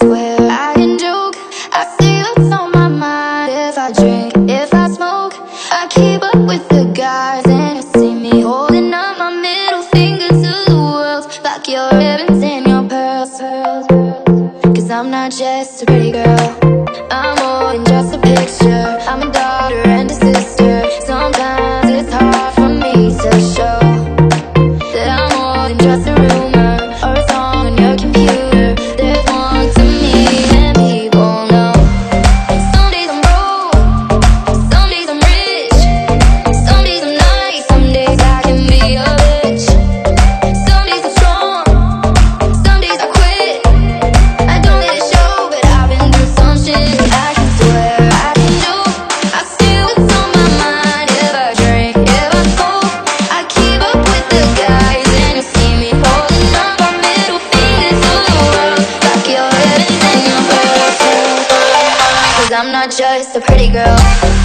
swear I can joke I see what's on my mind. If I drink, if I smoke I keep up with the guys And you see me holding up my middle finger to the world Like your ribbons and your pearls. Cause I'm not just a pretty girl I'm more than just a picture. I'm not just a pretty girl.